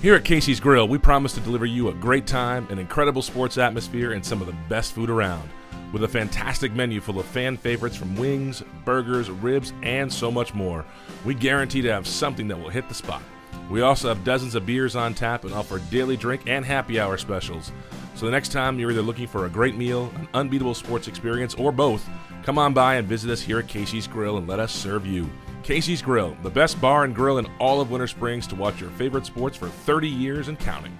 Here at Casey's Grill, we promise to deliver you a great time, an incredible sports atmosphere, and some of the best food around. With a fantastic menu full of fan favorites from wings, burgers, ribs, and so much more, we guarantee to have something that will hit the spot. We also have dozens of beers on tap and offer daily drink and happy hour specials. So the next time you're either looking for a great meal, an unbeatable sports experience, or both, come on by and visit us here at Casey's Grill and let us serve you. Casey's Grill, the best bar and grill in all of Winter Springs to watch your favorite sports for 30 years and counting.